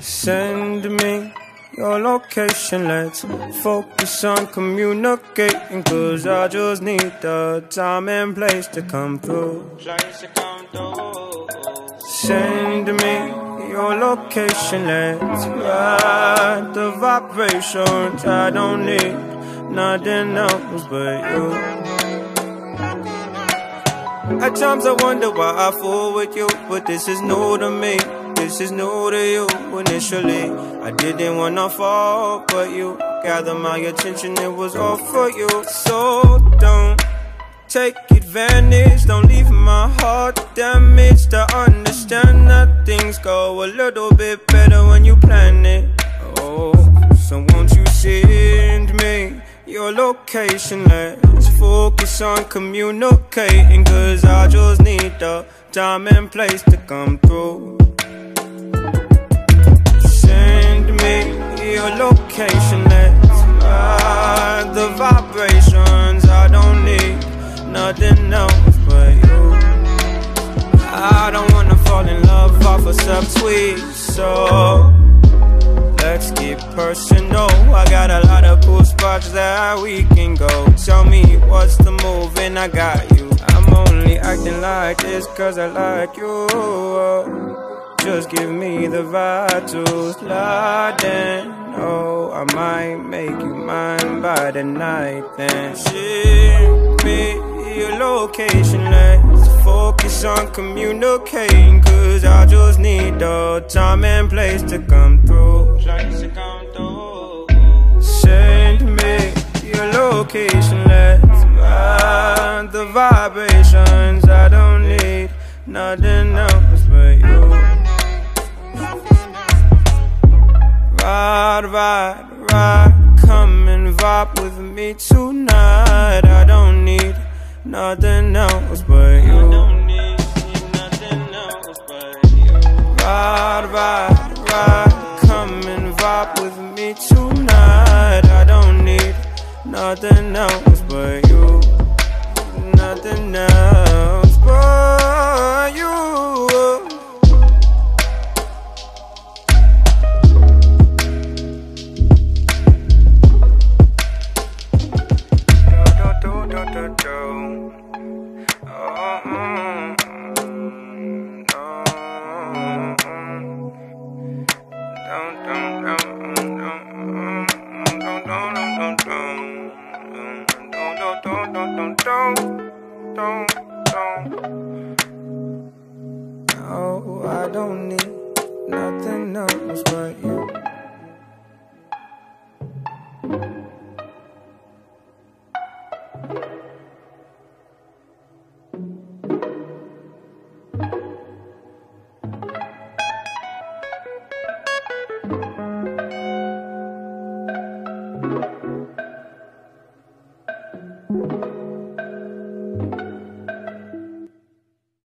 Send me your location, let's focus on communicating. Cause I just need the time and place to come through. Send me your location, let's ride the vibrations. I don't need nothing else but you. At times I wonder why I fool with you, but this is new to me. This is new to you initially. I didn't wanna fall, but you gathered my attention, it was all for you. So don't take advantage, don't leave my heart damaged. I understand things go a little bit better when you plan it. Oh, so won't you send me your location? Let's focus on communicating, cause I just need the time and place to come through. Send me your location Let's ride the vibrations I don't need nothing else personal I got a lot of cool spots that we can go Tell me what's the move and I got you I'm only acting like this cause I like you just give me the vibe to slide in. Oh, I might make you mine by the night then. Share me your location, let's focus on communicating. Cause I just need the time and place to come through. Location, let's ride the vibrations. I don't need nothing else but you. Ride, ride, ride, come and vibe with me tonight. I don't need nothing else but you. Ride, ride, ride, come and vibe with me tonight. I don't need nothing else but you. Nothing else but you. Thank you